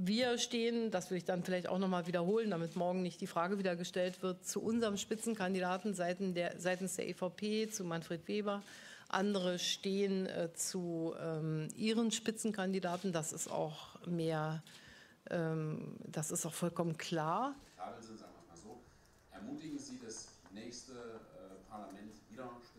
wir stehen, das will ich dann vielleicht auch nochmal wiederholen, damit morgen nicht die Frage wieder gestellt wird, zu unserem Spitzenkandidaten seitens der, seitens der EVP, zu Manfred Weber. Andere stehen äh, zu ähm, ihren Spitzenkandidaten. Das ist auch mehr, ähm, das ist auch vollkommen klar. Sind, sagen wir mal so. Ermutigen Sie das nächste äh, Parlament wieder Spitzenkandidaten?